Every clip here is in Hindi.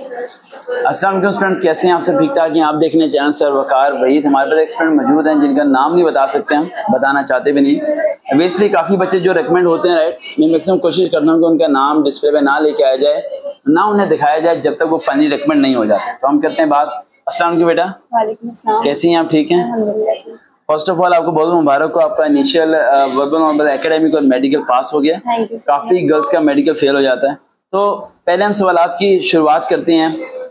अस्सलाम स्टूडेंट्स कैसे हैं आप सब? ठीक ठाक हैं? आप देखने चैनल सर वकार वहीद। हमारे पास एक स्टूडेंट मौजूद हैं जिनका नाम नहीं बता सकते हम बताना चाहते भी नहीं। बेसिकली काफ़ी बच्चे जो रिकमेंड होते हैं राइट मैं मैक्सिमम कोशिश करता हूँ कि उनका नाम डिस्प्ले पे ना लेके आया जाए ना उन्हें दिखाया जाए जब तक वो फाइनली रिकमेंड नहीं हो जाते। तो हम करते हैं बात। अस्सलाम की बेटा। कैसी हैं आप? ठीक हैं? फ़र्स्ट ऑफ़ ऑल आपको बहुत मुबारक हो। आपका इनिशियल वर्बल नॉर्मल एकेडमिक और मेडिकल पास हो गया। काफ़ी गर्ल्स का मेडिकल फेल हो जाता है। तो पहले हम सवाल की शुरुआत करते हैं।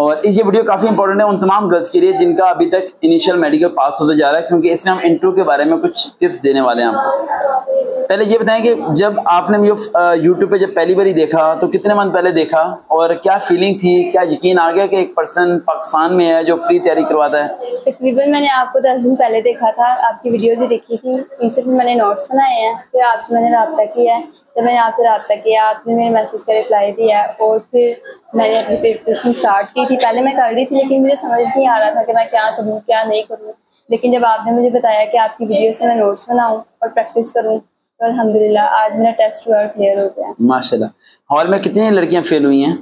और इस ये वीडियो काफ़ी इंपॉर्टेंट है उन तमाम गर्ल्स के लिए जिनका अभी तक इनिशियल मेडिकल पास होता जा रहा है, क्योंकि इसमें हम इंटरव्यू के बारे में कुछ टिप्स देने वाले हैं आपको। पहले ये बताएँ कि जब आपने यूट्यूब पे जब पहली बार देखा तो कितने मंथ पहले देखा और क्या फीलिंग थी, क्या यकीन आ गया कि एक पर्सन पाकिस्तान में है जो फ्री तैयारी करवाता है? तकरीबन मैंने आपको दस दिन पहले देखा था, आपकी वीडियोज़ ही देखी थी, उनसे फिर मैंने नोट्स बनाए हैं, फिर आपसे मैंने रबता किया है, जब मैंने आपसे रबता किया, आपने मेरे मैसेज का रिप्लाई दिया और फिर मैंने अपनी प्रिपरेशन स्टार्ट की थी पहले मैं कर रही थी लेकिन मुझे समझ नहीं आ रहा था कि मैं क्या करूँ क्या नहीं करूँ। लेकिन जब आपने मुझे बताया कि आपकी वीडियो से मैं नोट्स बनाऊँ और प्रैक्टिस करूँ तो अलहमदिल्ला आज मेरा टेस्ट हुआ क्लियर हो गया। माशाल्लाह। हॉल में कितनी लड़कियाँ फेल हुई हैं?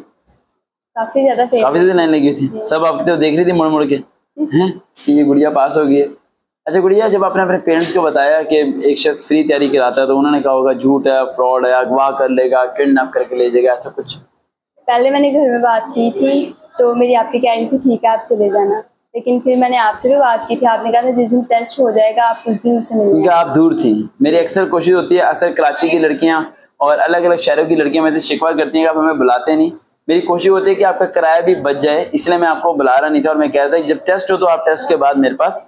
काफ़ी ज़्यादा फेल काफ़ी ज़्यादा लाइन लगी थी। सब आप तो देख रही थी मुड़ मुड़ के हैं? कि ये गुड़िया पास हो गई है। अच्छा गुड़िया जब आपने अपने पेरेंट्स को बताया कि एक शख्स फ्री तैयारी कराता है तो उन्होंने कहा होगा झूठ है फ्रॉड है अगवा कर लेगा किडनैप करके ले जाएगा ऐसा कुछ? पहले मैंने घर में बात की थी तो मेरी आपकी कह रही थी, ठीक है, आप चले जाना। लेकिन फिर मैंने आपसे भी बात की थी। आपने कहा था, जिस दिन टेस्ट हो जाएगा, आप उस दिन मुझसे मिलेंगे। क्योंकि आप दूर थी। मेरी अक्सर कोशिश होती है, अक्सर कराची की लड़कियाँ और अलग अलग शहरों की लड़कियाँ मेरे शिकवा करती हैं कि आप हमें बुलाते नहीं। मेरी कोशिश होती है कि आपका किराया भी बच जाए, इसलिए मैं आपको बुला रहा नहीं था और मैं कह रहा था जब टेस्ट हो तो आप टेस्ट के बाद मेरे पास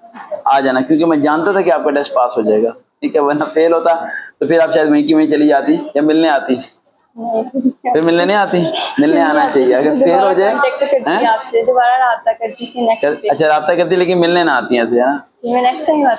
आ जाना, क्योंकि मैं जानता था कि आपका टेस्ट पास हो जाएगा। ठीक है, वरना फेल होता तो फिर आप शायद वहीं की वहीं चली जाती या मिलने आती। फिर मिलने नहीं आती? मिलने आना चाहिए। अगर फेल हो जाए आपसे। दोबारा रहा करती थी अच्छा रहा करती लेकिन मिलने ना आती है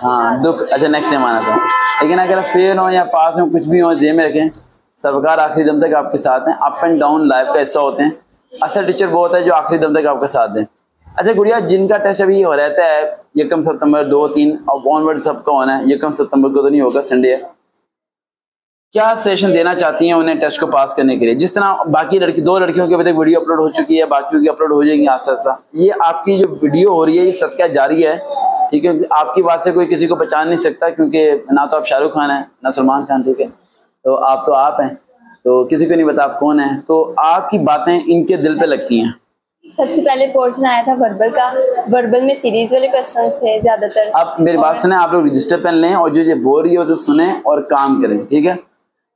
हाँ? दुख अच्छा नेक्स्ट टाइम आना था। लेकिन अगर फेल हो या पास में कुछ भी हो जेब में रखें। सरकार आखिरी दम तक आपके साथ हैं। अप एंड डाउन लाइफ का हिस्सा होते हैं। असल टीचर वो होता है जो आखिरी दम तक आपके साथ दें अच्छा गुड़िया जिनका टेस्ट अभी हो रहता है यकम सितंबर दो तीन और ऑनवर्ड सबका होना है। यकम सितंबर को तो नहीं होगा संडे है। क्या सेशन देना चाहती हैं उन्हें टेस्ट को पास करने के लिए? जिस तरह बाकी लड़की दो लड़कियों की अभी तक वीडियो अपलोड हो चुकी है बाकी की अपलोड हो जाएँगी आस्ता आस्ता ये आपकी जो वीडियो हो रही है ये सदका जारी है ठीक है? आपकी बात से कोई किसी को पहचान नहीं सकता क्योंकि ना तो आप शाहरुख खान हैं ना सलमान खान ठीक है? तो आप तो आप हैं तो किसी को नहीं पता आप कौन है। तो आपकी बातें इनके दिल पे लगती हैं। सबसे पहले पोर्शन आया था वर्बल का। वर्बल में सीरीज़ वाले क्वेश्चन थे ज़्यादातर। आप मेरी बात सुने आप लोग रजिस्टर पेन लें और जो जो बोल रही है उसे सुने और काम करें ठीक है?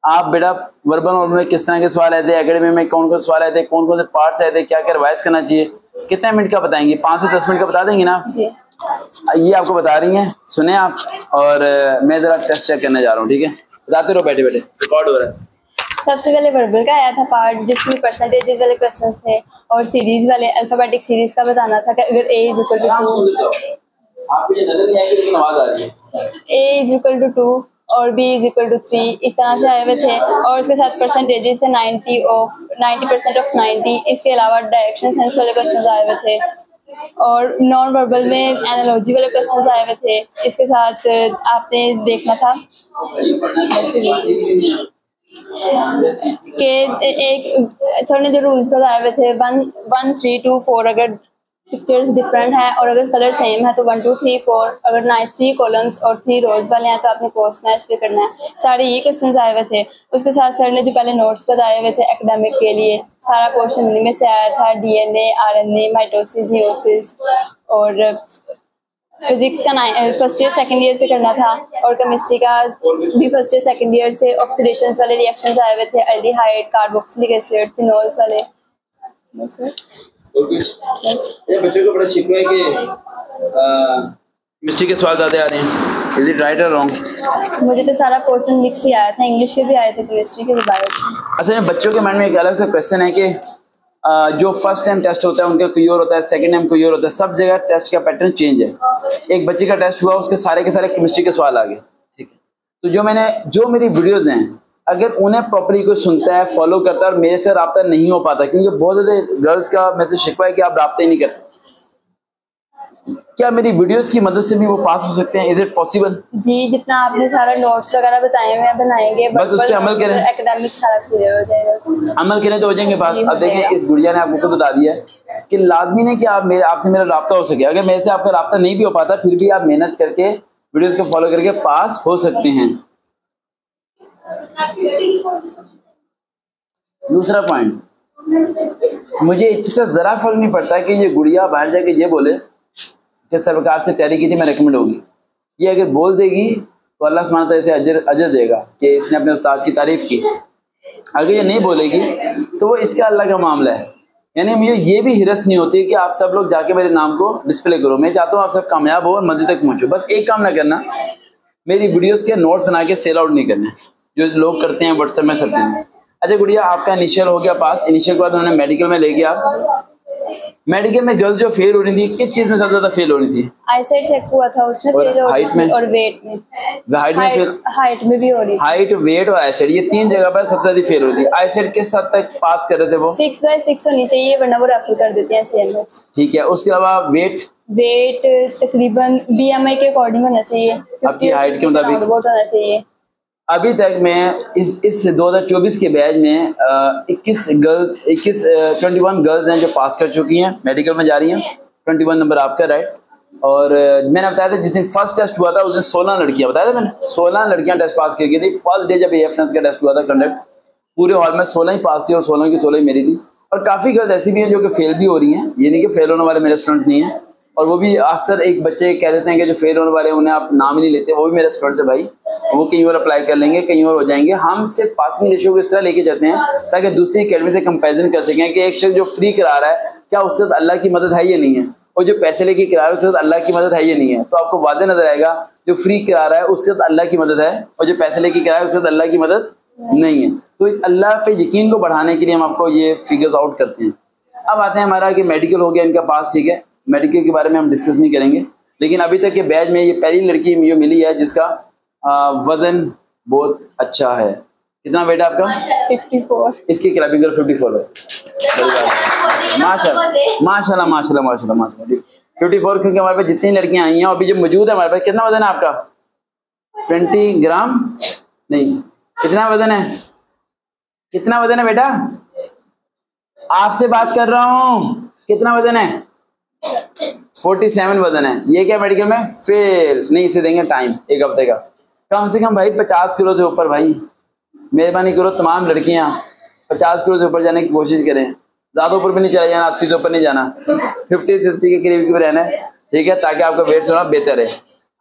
आप बेटा वर्बल वर्बल में किस तरह के सवाल आए थे? अकेडमी में कौन कौन सवाल आए थे? कौन कौन से पार्ट्स आए थे? क्या क्या रिवाइज करना चाहिए? कितने मिनट का बताएँगे? पाँच से दस मिनट का बता देंगे ना? ये आपको बता रही हैं। सुने आप और मैं जरा टेस्ट चेक करने जा रहा हूँ ठीक है? बताते रहो बैठे बैठे। रिकॉर्ड हो रहा है। सबसे पहले वर्बल का आया था पार्ट जिसमें परसेंटेजेस वाले क्वेश्चंस थे और सीरीज़ वाले अल्फाबेटिक सीरीज़ का बताना था कि अगर A is equal to two A is equal to two और B is equal to three इस तरह से आए हुए थे। और उसके साथ परसेंटेजेस थे ninety of ninety percent of ninety इसके अलावा डायरेक्शन सेंस वाले क्वेश्चन आए हुए थे। और नॉन वर्बल में एनालॉजी वाले क्वेश्चन आए हुए थे। इसके साथ आपने देखना था के एक, सर जो रूल्स बताए हुए थे one one three two four अगर पिक्चर्स डिफरेंट है और अगर कलर सेम है तो वन टू थ्री फोर अगर नाइन थ्री कॉलम्स और थ्री रोज वाले हैं तो आपने क्रॉस मैच भी करना है। सारे ये क्वेश्चन आए हुए थे। उसके साथ सर ने जो पहले नोट्स बताए हुए थे एकेडमिक के लिए, सारा पोर्शन में से आया था। D N A DNA RNA mitosis meiosis और फिजिक्स का फ़र्स्ट ईयर सेकंड ईयर से करना था और केमिस्ट्री का भी फ़र्स्ट ईयर सेकंड ईयर से ऑक्सीडेशन वाले रिएक्शंस आए हुए थे। अल्डिहाइड कार्बोक्सिलिक एसिड फिनोल्स वाले। बस ये बच्चों को बड़ा शिकवा है कि केमिस्ट्री के सवाल ज़्यादा आ रहे हैं। इज़ इट राइट और रॉन्ग मुझे तो सारा पोर्शन मिक्स ही आया था। इंग्लिश के भी आए थे केमिस्ट्री के भी बायो असल में बच्चों के माइंड में एक अलग सा क्वेश्चन है कि जो फ़र्स्ट टाइम टेस्ट होता है उनका कोई और होता है सेकंड टाइम कोई और होता है सब जगह टेस्ट का पैटर्न चेंज है। एक बच्चे का टेस्ट हुआ उसके सारे के सारे केमिस्ट्री के सवाल आ गए। ठीक है। तो जो मैंने जो मेरी वीडियोज़ हैं अगर उन्हें प्रॉपरली कोई सुनता है फॉलो करता है और मेरे से रबता नहीं हो पाता क्योंकि बहुत ज़्यादा गर्ल्स का मैसेज शिकवा है कि आप रबता ही नहीं करते। क्या मेरी वीडियोस की मदद से भी वो पास हो सकते हैं? इज़ इट पॉसिबल जी जितना आपने सारा नोट्स वगैरह बताए हुए हैं बनाएँगे बस उस पे अमल करें। एकेडमिक सारा क्लियर हो जाएगा अमल करें तो हो जाएँगे पास अब देखें इस गुड़िया ने आपको बता दिया है कि लाजमी नहीं कि आप मेरे आपसे मेरा रब्ता हो सके। अगर मेरे से आपका रब्ता नहीं भी हो पाता फिर भी आप मेहनत करके वीडियोस को फॉलो करके पास हो सकते हैं। दूसरा पॉइंट मुझे इससे जरा फ़र्क नहीं पड़ता कि ये गुड़िया बाहर जाके ये बोले कि सरकार से तैयारी की थी, मैं रिकमेंड होगी। ये अगर बोल देगी तो अल्लाह सुबहान इसे अजर अजर देगा कि इसने अपने उस्ताद की तारीफ़ की। अगर ये नहीं बोलेगी तो वो इसका अल्लाह का मामला है। यानी मुझे ये भी हिरस नहीं होती कि आप सब लोग जाके मेरे नाम को डिस्प्ले करो। मैं चाहता हूँ आप सब कामयाब हो और मंजिल तक पहुंचो। बस एक काम ना करना, मेरी वीडियोस के नोट्स बना के सेल आउट नहीं करने। जो लोग करते हैं व्हाट्सएप में सब चीज़ें अच्छा गुड़िया आपका इनिशियल हो गया पास इनिशियल के बाद उन्होंने मेडिकल में ले गया। आप मेडिकल में गर्ल जो फेल हो रही थी किस चीज़ में सबसे ज़्यादा फेल हो रही थी? आईसाइट चेक हुआ था उसमें और फेल हो height में? और वेट में। हाइट में फेल हाइट में भी हो रही हाइट वेट और आईसेट ये तीन जगह पर सबसे ज़्यादा फेल होती है आईसेट किस हद तक पास कर रहे थे वो? सिक्स बाय सिक्स होनी चाहिए वरना वो रेफर कर देते हैं सीएमएच ठीक है उसके अलावा वेट वेट तकरीबन बीएमआई के अकॉर्डिंग होना चाहिए। आपकी हाइट के मुताबिक? होना चाहिए। अभी तक मैं इस इस 2024 के बैच में अ, 21 गर्ल्स 21 ट्वेंटी वन गर्ल्स हैं जो पास कर चुकी हैं मेडिकल में जा रही हैं। 21 नंबर आपका राइट? और मैंने बताया था जिस दिन फ़र्स्ट टेस्ट हुआ था उस दिन 16 लड़कियाँ बताया था मैंने? 16 लड़कियाँ टेस्ट पास करके थी। फ़र्स्ट डे जब ए का टेस्ट हुआ था कंडक्ट पूरे हॉल में 16 ही पास थी और 16 की 16 ही मेरी थी। और काफ़ी गर्ल्स ऐसी भी हैं जो कि फेल भी हो रही हैं। ये नहीं कि फेल होने वाले मेरे स्टूडेंट नहीं हैं। और वो भी अक्सर एक बच्चे कह देते हैं कि जो फेल होने वाले उन्हें आप नाम ही नहीं लेते, वो भी मेरे स्टूडेंट्स है भाई। वो कहीं और अप्लाई कर लेंगे, कहीं और हो जाएँगे। हम सिर्फ़ पासिंग रेशियो को इस तरह लेके जाते हैं, ताकि दूसरी अकेडमी से कंपेरिजन कर सकें कि एक शख्स जो फ्री करा रहा है, क्या उसके साथ अल्लाह की मदद है या नहीं है? और जो पैसे लेके करा रहा है, उसके साथ अल्लाह की मदद है या नहीं है? तो आपको वादे नज़र आएगा, जो फ्री करा रहा है, उसके साथ अल्लाह की मदद है, और जो पैसे लेके करा रहा है, उसके साथ अल्लाह की मदद नहीं है। तो अल्लाह पे यकीन को बढ़ाने के लिए हम आपको ये फिगर्स आउट करते हैं। अब आते हैं हमारा कि मेडिकल हो गया इनका पास ठीक है? मेडिकल के बारे में हम डिस्कस नहीं करेंगे। लेकिन अभी तक के बैच में ये पहली लड़की जो मिली है जिसका वज़न बहुत अच्छा है। कितना वेट है आपका? 54 इसकी क्लबिंग फिफ्टी फोर है। माशाल्लाह माशाल्लाह माशाल्लाह माशाल्लाह माशाल्लाह। फिफ्टी फोर क्योंकि हमारे पास जितनी लड़कियाँ आई हैं अभी जो मौजूद है हमारे पास कितना वज़न है आपका? Twenty gram? नहीं कितना वज़न है? कितना वज़न है बेटा? आपसे बात कर रहा हूँ। कितना वज़न है? फोर्टी सेवन वज़न है। ये क्या मेडिकल में? फेल नहीं इसे देंगे टाइम एक हफ़्ते का। कम से कम भाई पचास किलो से ऊपर भाई। मेहरबानी करो तमाम लड़कियाँ। पचास किलो से ऊपर जाने की कोशिश करें। ज़्यादा ऊपर भी नहीं चला जाना अस्सी से ऊपर नहीं जाना। फिफ्टी सिक्सटी के करीब की रहना है। ठीक है ताकि आपका वेट थोड़ा बेहतर है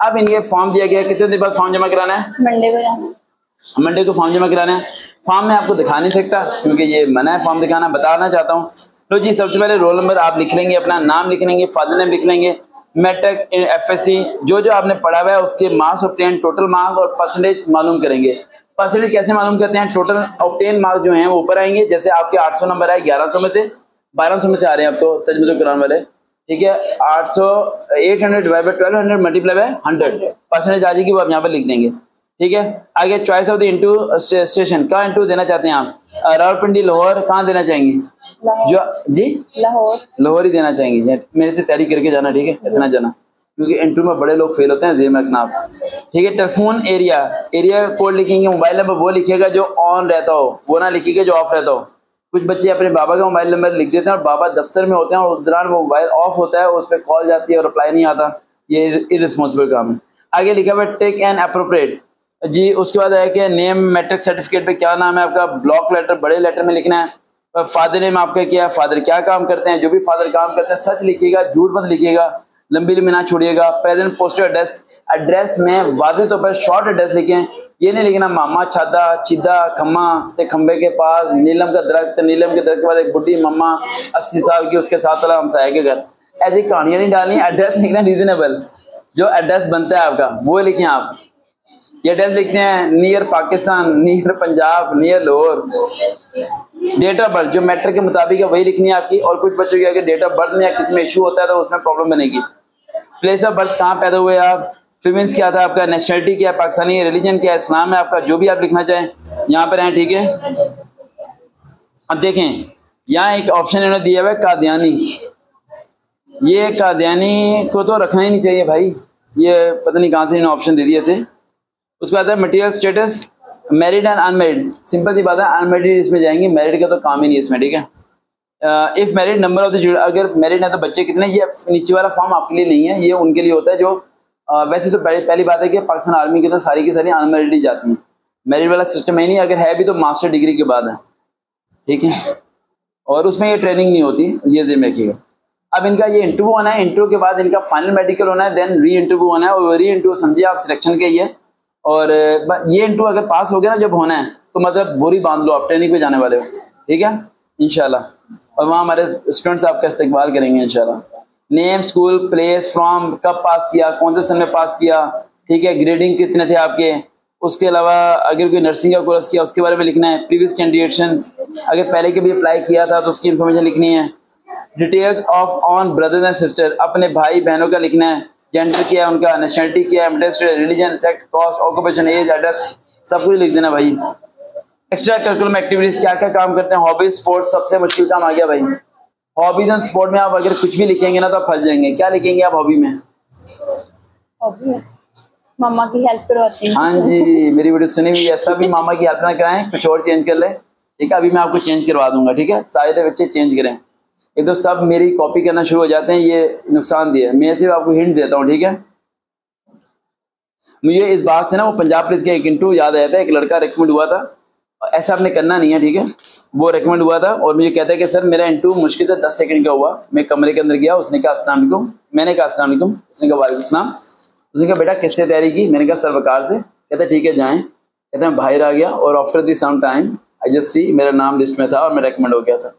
अब इनके फॉर्म दिया गया कितने दिन बाद फॉर्म जमा कराना है? मंडे को जाना मंडे को फॉर्म जमा कराना है। फॉर्म में आपको दिखा नहीं सकता क्योंकि ये मना है फॉर्म दिखाना बताना चाहता हूँ। लो जी, सबसे पहले रोल नंबर आप लिख लेंगे, अपना नाम लिख लेंगे, फादर नेम लिख लेंगे, मैट्रिक एफएससी जो जो आपने पढ़ा हुआ है, उसके मार्क्स ऑप्टेन टोटल मार्क्स और परसेंटेज मालूम करेंगे। परसेंटेज कैसे मालूम करते हैं? टोटल ऑप्टेन मार्क्स जो हैं, वो ऊपर आएँगे, जैसे आपके 800 नंबर आए 1100 में से 1200 में से आ रहे हैं आप तो तजबुल कुरान वाले। ठीक है? 800 800 divide by 1200 multiply by 100 percentage आ जाएगी वो आप यहाँ पर लिख देंगे। ठीक है? आगे choice of the into station कहाँ इंटू देना चाहते हैं आप? अ, रावलपिंडी लाहौर कहाँ देना चाहेंगे? जो जी? लाहौर। लाहौर ही देना चाहेंगे। मेरे से तैयारी करके जाना ठीक है? ऐसे ना जाना। क्योंकि इंटरव्यू में बड़े लोग फेल होते हैं जेब में रखना आप। ठीक है टेलीफोन एरिया एरिया कोड लिखेंगे मोबाइल नंबर वो लिखेगा जो ऑन रहता हो। वो ना लिखेगा जो ऑफ़ रहता हो। कुछ बच्चे अपने बाबा का मोबाइल नंबर लिख देते हैं और बाबा दफ्तर में होते हैं और उस दौरान वो मोबाइल ऑफ़ होता है उस पर कॉल जाती है और रिप्लाई नहीं आता। ये इरिस्पॉन्सिबल काम है। आगे लिखा हुआ टेक एन अप्रोप्रिएट जी, उसके बाद है कि नेम मैट्रिक सर्टिफिकेट पे क्या नाम है आपका? ब्लॉक लेटर बड़े लेटर में लिखना है। फादर नेम आपका क्या है? फादर क्या काम करते हैं? जो भी फादर काम करते हैं, सच लिखिएगा, झूठ मत लिखिएगा, लंबी लंबी ना छोड़िएगा। प्रेजेंट पोस्टर एड्रेस एड्रेस में वाजे तौर पर शॉर्ट एड्रेस लिखें। ये नहीं लिखना मामा छादा चिदा खम्मा, ते खम्बे के पास, नीलम का दरख्त नीलम के दरख्त के बाद एक बुढ़ी मम्मा अस्सी साल की, उसके साथ वाला हमसाया के घर। ऐसी कहानियाँ नहीं डालनी एड्रेस लिखना रीजनेबल जो एड्रेस बनता है आपका, वो लिखें आप। ये एड्रेस लिखते हैं near Pakistan near Punjab near Lahore. Date of birth जो मैट्रिक के मुताबिक है, वही लिखनी है आपकी। और कुछ बच्चों की अगर डेट ऑफ़ बर्थ में या किसी में इशू होता है तो उसमें प्रॉब्लम बनेगी। प्लेस ऑफ़ बर्थ कहाँ पैदा हुए आप? फिमेंस क्या था आपका? नेशनलिटी क्या है? पाकिस्तानी रिलीजन क्या है? इस्लाम है आपका? जो भी आप लिखना चाहें। यहाँ पर हैं, ठीक है? अब देखें, यहाँ एक ऑप्शन इन्होंने दिया हुआ है, कादियानी। ये कादियानी को तो रखना ही नहीं चाहिए भाई। ये पता नहीं कहाँ से इन्होंने ऑप्शन दे दिया इसे। उसके बाद है material status married and unmarried simple सी बात है अनमेरिड इसमें जाएँगे मैरिड का तो काम ही नहीं इसमें ठीक है? If married number of the अगर मैरिड है तो बच्चे कितने ये नीचे वाला फॉर्म आपके लिए नहीं है ये उनके लिए होता है जो uh, वैसे तो पहली पहली बात है कि पाकिस्तान आर्मी की तो सारी की सारी अनमेरिड ही जाती हैं। मैरिड वाला सिस्टम है नहीं अगर है भी तो मास्टर डिग्री के बाद है ठीक है? और उसमें ये ट्रेनिंग नहीं होती ये जिम्मे रखिएगा। अब इनका ये इंटरव्यू होना है इंटरव्यू के बाद इनका फाइनल मेडिकल होना है देन री इंटरव्यू होना है और री इंटरव्यू समझिए आप सिलेक्शन के है और ये इंटरव्यू अगर पास हो गया ना जब होना है तो मतलब बुरी बाँध लो, आप ट्रेनिंग पे जाने वाले हो, ठीक है? इनशाला और वहाँ हमारे स्टूडेंट्स आपका इस्तेमाल करेंगे इनशाला नेम स्कूल प्लेस फ्रॉम कब पास किया, कौन से सन में पास किया, ठीक है? ग्रेडिंग कितने थे आपके? उसके अलावा अगर कोई नर्सिंग का कोर्स किया, उसके बारे में लिखना है प्रीवियस कैंडिडेशन अगर पहले के भी अप्लाई किया था तो उसकी इन्फॉर्मेशन लिखनी है। Details of on brother and sister अपने भाई बहनों का लिखना है। जेंडर क्या है उनका नेशनलिटी क्या है religion sex caste occupation age address सब कुछ लिख देना भाई। एक्स्ट्रा करिकुलम एक्टिविटीज़ क्या क्या काम करते हैं? हॉबीज स्पोर्ट्स सबसे मुश्किल काम आ गया भाई। हॉबीज एंड स्पोर्ट में आप अगर कुछ भी लिखेंगे ना तो आप फंस जाएँगे। क्या लिखेंगे आप हॉबी में? हॉबी मामा की हेल्प करवाती हाँ। जी मेरी वीडियो सुनी हुई है। सब भी मामा की हेल्प ना कराएँ कुछ और चेंज कर ले। ठीक है अभी मैं आपको चेंज करवा दूँगा ठीक है? सारे बच्चे चेंज करें। एक तो सब मेरी कॉपी करना शुरू हो जाते हैं, ये नुकसान दिया मैं सिर्फ़ आपको हिंट देता हूँ, ठीक है? मुझे इस बात से ना वो पंजाब पुलिस का एक इंटरव्यू याद आया था, एक लड़का रिकमेंड हुआ था। ऐसा आपने करना नहीं है, ठीक है? वो रिकमेंड हुआ था और मुझे कहता है कि, सर, मेरा इंटरव्यू मुश्किल से दस सेकंड का हुआ। मैं कमरे के अंदर गया, उसने कहा असलम मैंने कहा असलम उसने कहा, वालेकुम उसने कहा, बेटा, किससे तैयारी की? मैंने कहा, सरवकार से। कहते ठीक है, जाएँ। कहते हैं बाहर आ गया और after the some time I just see मेरा नाम लिस्ट में था और मैं रिकमेंड हो गया था।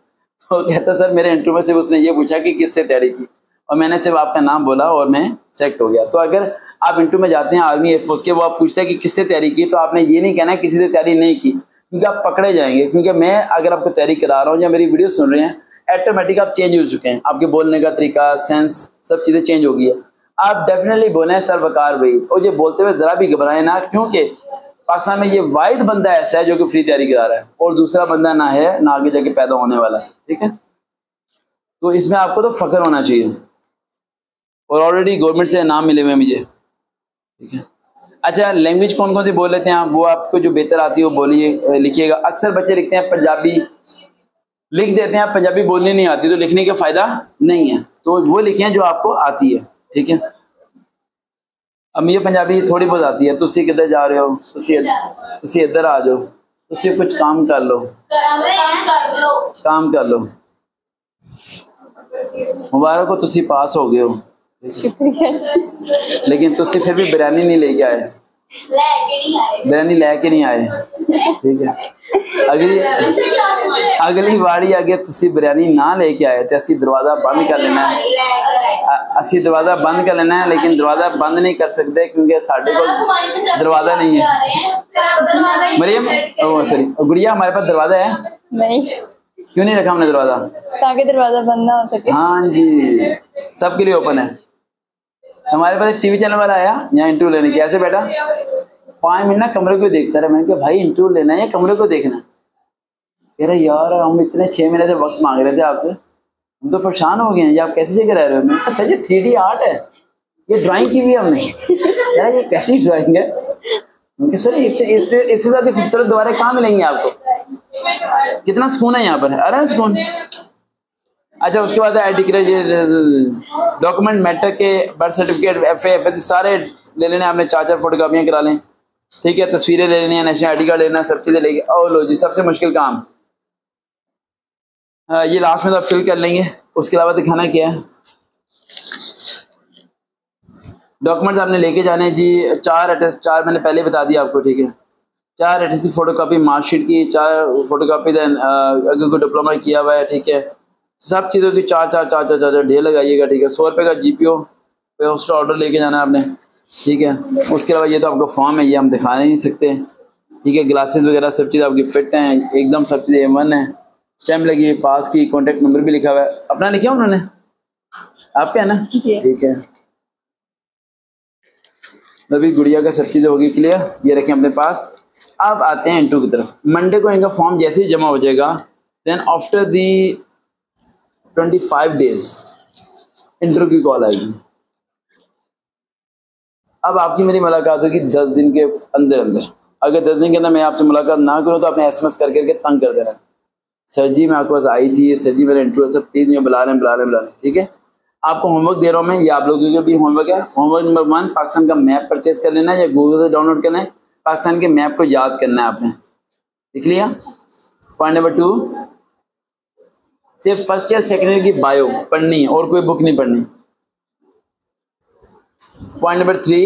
तो कहता, सर, मेरे इंटरव्यू में सिर्फ़ उसने ये पूछा कि किससे तैयारी की? और मैंने सिर्फ़ आपका नाम बोला और मैं सेलेक्ट हो गया। तो अगर आप इंटरव्यू में जाते हैं, आर्मी एयरफोर्स के, वो आप पूछते हैं कि किससे तैयारी की तो आपने ये नहीं कहना किसी से तैयारी नहीं की, क्योंकि आप पकड़े जाएँगे। क्योंकि मैं अगर आपको तैयारी करा रहा हूँ या मेरी वीडियो सुन रहे हैं ऑटोमेटिक आप चेंज हो चुके हैं। आपके बोलने का तरीका सेंस सब चीज़ें चेंज हो गई है। आप डेफिनेटली बोले सर, वकार भाई। और ये बोलते हुए ज़रा भी घबराए ना, क्योंकि पाकिस्तान में ये वाहिद बंदा ऐसा है जो कि फ्री तैयारी करा रहा है और दूसरा बंदा ना है, ना आगे जाके पैदा होने वाला है, ठीक है? तो इसमें आपको तो फख्र होना चाहिए। और ऑलरेडी गवर्नमेंट से नाम मिले हुए हैं मुझे, ठीक है? अच्छा लैंग्वेज कौन कौन सी बोल लेते हैं आप? वो आपको जो बेहतर आती है वो बोलिए, लिखिएगा। अक्सर बच्चे लिखते हैं पंजाबी, लिख देते हैं पंजाबी बोलनी नहीं आती तो लिखने का फ़ायदा नहीं है। तो वो लिखे जो आपको आती है, ठीक है? अब मुझे पंजाबी थोड़ी बहुत आती है। तुम किधर जा रहे हो? तुम इधर आ जाओ। तुम कुछ काम कर लो। काम कर लो। मुबारक हो तुम पास हो गए हो। शुक्रिया लेकिन तुम फिर भी बिरयानी नहीं लेके आए। बिरयानी लेके नहीं आए। ठीक है। अगली अगली वारी अगर तुम बिरयानी ना लेके आए तो असी दरवाज़ा बंद कर लेना है। असी दरवाज़ा बंद कर लेना है लेकिन दरवाज़ा बंद नहीं कर सकते क्योंकि साढ़े को दरवाज़ा नहीं है। मरियम सॉरी गुड़िया हमारे पास दरवाज़ा है? नहीं। क्यों नहीं रखा हमने दरवाज़ा? ताकि दरवाज़ा बंद ना हो सके। हाँ जी। सबके लिए ओपन है। हमारे पास टीवी चैनल वाला आया, यहाँ इंटरव्यू लेने की। ऐसे बेटा पाँच मिनट ना कमरे को देखता रहा। मैंने कहा, भाई इंटरव्यू लेना है कमरे को देखना? कह रहे, यार, हम इतने छह महीने से वक्त मांग रहे थे आपसे। हम तो परेशान हो गए हैं। ये आप कैसी जगह रह रहे हो? मैं सर, ये थ्री आर्ट है। ये ड्राइंग की भी हमने। यार ये कैसी ड्राइंग है? सर इससे इससे ज़्यादा खूबसूरत दोबारा कहाँ मिलेंगे आपको? कितना सुकून है यहाँ पर? अरे सुकून अच्छा उसके बाद आई डी डॉक्यूमेंट मैटर के बर्थ सर्टिफिकेट एफ़ एफ़ सारे ले लेने आपने चार चार फ़ोटो कापियाँ करा लें। ठीक है तस्वीरें ले लेनी है नेशनल आई डी कार्ड लेना सब चीज़ें लेके ओ लो जी सबसे मुश्किल काम। आ, ये लास्ट में तो फिल कर लेंगे उसके अलावा दिखाना क्या है? डॉक्यूमेंट्स आपने लेके जाने जी चार अटेस्ट चार मैंने पहले बता दिया आपको ठीक है। चार एट फ़ोटो कापी मार्कशीट की चार फ़ोटो कापी देन अगर कोई डिप्लोमा किया हुआ है ठीक है सब चीज़ों की चार चार चार चार चार चार ढेर लगाइएगा ठीक है? सौ रुपये का G P O post order लेके जाना है आपने ठीक है? उसके अलावा ये तो आपका फॉर्म है ये हम दिखा नहीं सकते ठीक है? ग्लासेस वगैरह सब चीज़ आपकी फिट हैं एकदम सब चीज़ ए वन है। स्टैम्प लगी है पास की कॉन्टेक्ट नंबर भी लिखा हुआ है। अपना लिखा उन्होंने? आपके है ना? ठीक है। अभी गुड़िया का सब चीज़ें होगी क्लियर ये रखें अपने पास। अब आते हैं इंटरव्यू की तरफ़। मंडे को इनका फॉर्म जैसे ही जमा हो जाएगा then after the twenty five days interview की कॉल आएगी। अब आपकी मेरी मुलाकात होगी दस दिन के अंदर अंदर। अगर दस दिन के अंदर मैं आपसे मुलाकात ना करूँ तो आपने एस एम एस कर करके तंग कर देना। सर जी, मैं आपके पास आई थी, सर जी, मेरा इंटरव्यू सब प्लीज़ मुझे बुला रहे हैं बुला रहे हैं बुला रहे हैं ठीक है? आपको होमवर्क दे रहा हूँ मैं, ये आप लोगों के भी होमवर्क है। होमवर्क नंबर वन पाकिस्तान का मैप परचेज कर लेना है या गूगल से डाउनलोड करना है। पाकिस्तान के मैप को याद करना है आपने। लिख लिया? पॉइंट नंबर टू सिर्फ़ फ़र्स्ट ईयर सेकेंड ईयर की बायो पढ़नी है और कोई बुक नहीं पढ़नी। पॉइंट नंबर थ्री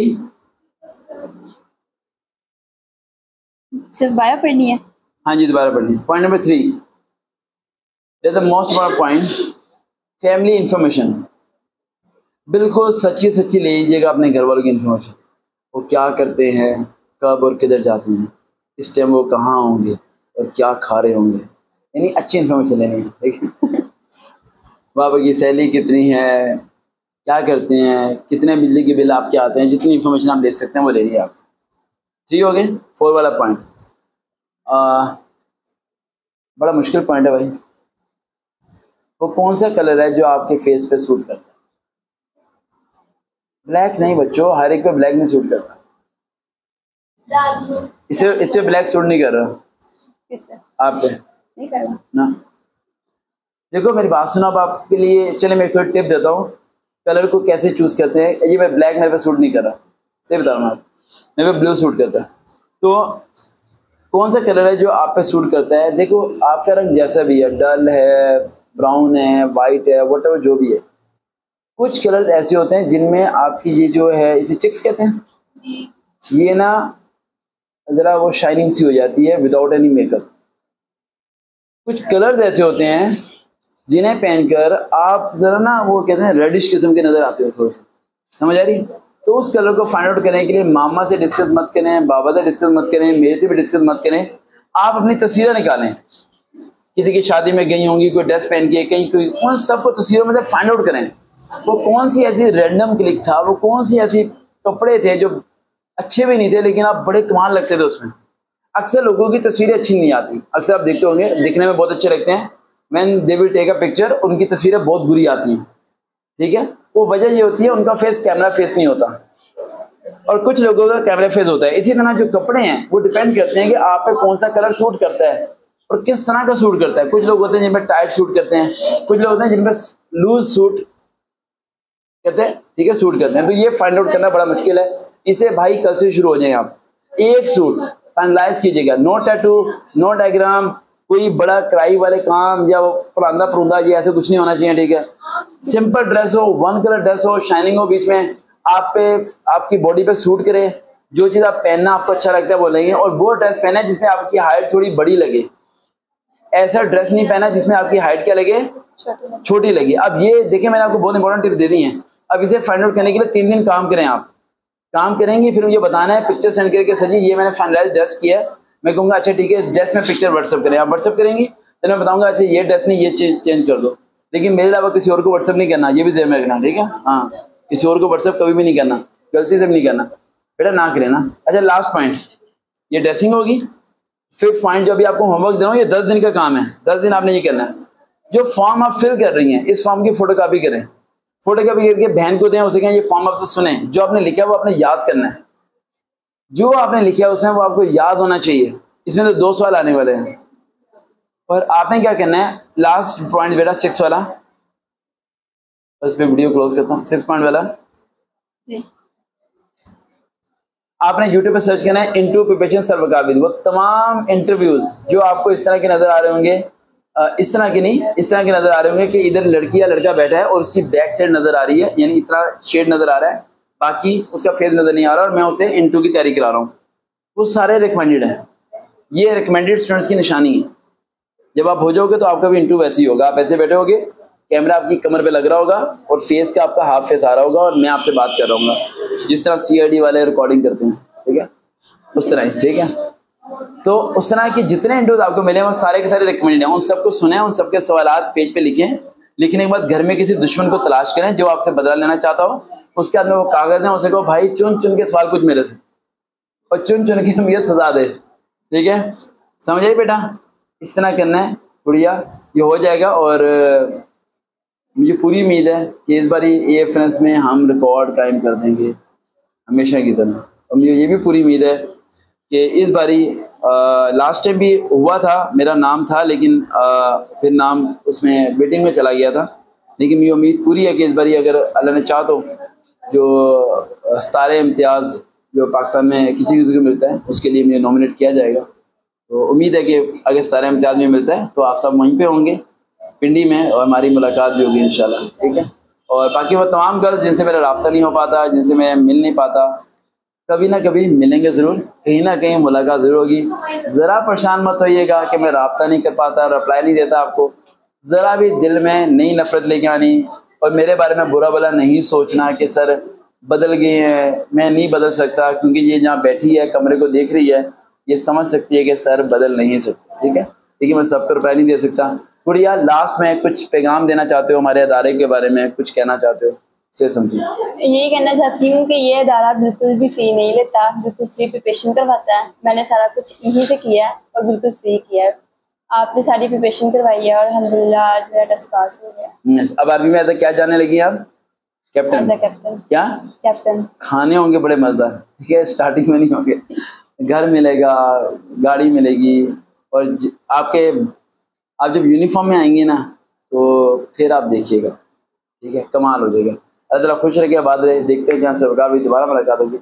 सिर्फ़ बायो पढ़नी है? हाँ जी दोबारा पढ़नी है। Point number three the most important point family information बिल्कुल सच्ची सच्ची ले लीजिएगा अपने घर वालों की इन्फॉर्मेशन वो क्या करते हैं कब और किधर जाते हैं इस टाइम वो कहाँ होंगे और क्या खा रहे होंगे। यानी अच्छी इन्फॉर्मेशन लेनी है ठीक है? बाबा की सैलरी कितनी है? क्या करते हैं? कितने बिजली के बिल आपके आते हैं? जितनी इन्फॉर्मेशन आप ले सकते हैं वो ले लीजिए आप। ठीक हो गए? फोर वाला पॉइंट बड़ा मुश्किल पॉइंट है भाई। वो कौन सा कलर है जो आपके फेस पे सूट करता है? ब्लैक नहीं बच्चों हर एक पे ब्लैक नहीं सूट करता। इसे इस पे ब्लैक सूट नहीं कर रहा। आप पे। नहीं कर रहा ना। देखो मेरी बात सुनो अब आपके लिए चले मैं एक थोड़ी टिप देता हूँ। कलर को कैसे चूज़ करते हैं ये मैं ब्लैक मेरे पे सूट नहीं कर रहा। सही बता रहा हूँ आप मेरे पे ब्लू सूट करता है। तो कौन सा कलर है जो आप पे सूट करता है? देखो आपका रंग जैसा भी है डल है ब्राउन है वाइट है वट जो भी है। कुछ कलर्स ऐसे होते हैं जिनमें आपकी ये जो है इसे चिक्स कहते हैं? ये ना ज़रा वो शाइनिंग सी हो जाती है विदाउट एनी मेकअप कुछ कलर्स ऐसे होते हैं जिन्हें पहनकर आप ज़रा ना वो कहते हैं रेडिश किस्म के नज़र आते हो थोड़े से। समझ आ रही? तो उस कलर को फाइंड आउट करने के लिए मामा से डिस्कस मत करें, बाबा से डिस्कस मत करें, मेरे से भी डिस्कस मत करें। आप अपनी तस्वीरें निकालें। किसी की शादी में गई होंगी, कोई ड्रेस पहन के कहीं, कोई उन सबको तस्वीरों में से फाइंड आउट करें। वो कौन सी ऐसी रैंडम क्लिक था? वो कौन सी ऐसी कपड़े थे जो अच्छे भी नहीं थे, लेकिन आप बड़े कमाल लगते थे उसमें। अक्सर लोगों की तस्वीरें अच्छी नहीं आती। अक्सर आप देखते होंगे, दिखने में बहुत अच्छे लगते हैं। Man they will take a picture उनकी तस्वीरें बहुत बुरी आती हैं। ठीक है? वो वजह ये होती है, उनका फेस कैमरा फेस नहीं होता। और कुछ लोगों का कैमरा फेस होता है। इसी तरह जो कपड़े हैं, वो डिपेंड करते हैं कि आप पे कौन सा कलर सूट करता है और किस तरह का सूट करता है। कुछ लोग होते हैं जिनमें टाइट सूट करते हैं, कुछ लोग होते हैं जिनमें लूज सूट कहते हैं। ठीक है? सूट करते हैं। तो ये फाइंड आउट करना बड़ा मुश्किल है। इसे भाई कल से शुरू हो जाए आप। एक सूट फाइनलाइज कीजिएगा। नो टैटू नो डायग्राम कोई बड़ा क्राई वाले काम या परांदा परुंदा ये ऐसे कुछ नहीं होना चाहिए ठीक है? सिंपल ड्रेस हो वन कलर ड्रेस हो शाइनिंग हो बीच में आप पे आपकी बॉडी पे सूट करे जो चीज़ आप पहनना आपको अच्छा लगता है वो लेंगे और वो ड्रेस पहना जिसमें आपकी हाइट थोड़ी बड़ी लगे। ऐसा ड्रेस नहीं पहना जिसमें आपकी हाइट क्या लगे? छोटी। लगी। अब ये देखिए मैंने आपको बहुत इंपॉर्टेंट टिप दे दी है। अब इसे फाइंड आउट करने के लिए तीन दिन काम करें आप। काम करेंगी, फिर मुझे बताना है पिक्चर सेंड करके, सर जी, ये मैंने फाइनलाइज ड्रेस किया है। मैं कहूँगा अच्छा ठीक है, इस ड्रेस में पिक्चर व्हाट्सअप करें। आप व्हाट्सअप करेंगे तो मैं बताऊँगा अच्छा ये ड्रेस नहीं, ये चेंज कर दो। लेकिन मेरे अलावा किसी और को व्हाट्सअप नहीं करना, ये भी जहम रखना, ठीक है? हाँ किसी और को व्हाट्सअप कभी भी नहीं करना, गलती से भी नहीं करना। बेटा, ना करें ना। अच्छा लास्ट पॉइंट ये ड्रेसिंग होगी। फिफ्थ पॉइंट जो अभी आपको होमवर्क दे रहा हूँ, ये दस दिन का काम है। दस दिन आपने ये करना है। जो फॉर्म आप फिल कर रही हैं, इस फॉर्म की फ़ोटो करें। फ़ोटो कॉपी करके बहन को दें उसे कहें ये फॉर्म आपसे सुने। जो आपने लिखा है वो आपने याद करना है। जो आपने लिखा है उसमें वो आपको याद होना चाहिए। इसमें तो दो सवाल आने वाले हैं। और आपने क्या करना है? लास्ट पॉइंट बेटा सिक्स वाला। बस पे वीडियो क्लोज करता हूँ। सिक्स पॉइंट वाला। आपने यूट्यूब पर सर्च करना है इंटरव्यू प्रिपरेशन सर्वकाबिल वो तमाम इंटरव्यूज़ जो आपको इस तरह के नज़र आ रहे होंगे इस तरह के नहीं, इस तरह के नज़र आ रहे होंगे कि इधर लड़की या लड़का बैठा है और उसकी बैक साइड नज़र आ रही है, यानी इतना शेड नज़र आ रहा है, बाकी उसका फेस नज़र नहीं आ रहा और मैं उसे इंटरव्यू की तैयारी करा रहा हूँ। वो सारे रिकमेंडेड हैं। ये रिकमेंडेड स्टूडेंट्स की निशानी है। जब आप हो जाओगे तो आपका भी इंटरव्यू वैसे ही होगा। आप ऐसे बैठे होगे कैमरा आपकी कमर पे लग रहा होगा और फेस का आपका हाफ़ फेस आ रहा होगा और मैं आपसे बात कर रहा हूँ। जिस तरह सीआईडी वाले रिकॉर्डिंग करते हैं, ठीक है? उस तरह ही, ठीक है? तो उस तरह के जितने इंटरव्यूज़ आपको मिले वो सारे के सारे रिकमेंडेड हैं। उन सबको सुने, उन सबके सवाल पेज पे लिखें। लिखने के बाद घर में किसी दुश्मन को तलाश करें, जो आपसे बदला लेना चाहता हो। उसके बाद में वो कागज़ है, उसे कहो, भाई चुन चुन के सवाल कुछ मेरे से। और चुन चुन के मुझे सजा दे। ठीक है? समझ आई बेटा? इस तरह करना है, बढ़िया। ये हो जाएगा और मुझे पूरी उम्मीद है कि इस बार ए फ्रेंड्स में हम रिकॉर्ड कायम कर देंगे। हमेशा की तरह। और मुझे ये भी पूरी उम्मीद है कि इस बारी लास्ट टाइम भी हुआ था मेरा नाम था लेकिन आ, फिर नाम उसमें वेटिंग में चला गया था। लेकिन मेरी उम्मीद पूरी है कि इस बारी अगर अल्लाह ने चाह तो जो सतारे इम्तियाज़ जो पाकिस्तान में किसी किसी को मिलता है उसके लिए मुझे नॉमिनेट किया जाएगा। तो उम्मीद है कि अगर सतारे इम्तियाज़ में मिलता है तो आप सब वहीं पे होंगे पिंडी में और हमारी मुलाकात भी होगी इन ठीक है? और बाकी वो तमाम गर्ल्स जिनसे मेरा रबता नहीं हो पाता जिनसे मैं मिल नहीं पाता कभी ना कभी मिलेंगे ज़रूर, कहीं ना कहीं मुलाकात ज़रूर होगी। ज़रा परेशान मत होइएगा कि मैं रबता नहीं कर पाता रिप्लाई नहीं देता आपको। ज़रा भी दिल में नई नफरत लेके आनी और मेरे बारे में बुरा भला नहीं सोचना कि सर बदल गए हैं, मैं नहीं बदल सकता क्योंकि ये जहाँ बैठी है, कमरे को देख रही है, ये समझ सकती है कि सर बदल नहीं सकते, ठीक है? है मैं सबको रिप्लाई नहीं दे सकता। गुड़िया लास्ट में कुछ पैगाम देना चाहते हो हमारे अदारे के बारे में, कुछ कहना चाहते हो? से यही कहना चाहती हूँ कि ये अदारा बिल्कुल भी फ़ी नहीं लेता बिल्कुल फ्री प्रिपरेशन करवाता है। मैंने सारा कुछ यहीं से किया है और बिल्कुल फ्री किया है। आपने सारी प्रिपरेशन करवाई है और अलहमदिल्ला आज मेरा टेस्ट पास हो गया। अब अरबी में क्या जानने लगी आप? कैप्टन कैप्टन क्या? कैप्टन खाने होंगे बड़े मज़ेदार ठीक है स्टार्टिंग में नहीं होंगे। घर मिलेगा गाड़ी मिलेगी और आपके आप जब यूनिफॉर्म में आएँगे ना तो फिर आप देखिएगा। ठीक है कमाल हो जाएगा। अल्लाह खुश रखे आबाद रहे देखते हैं जहाँ से होगा अभी दोबारा मुलाकात होगी।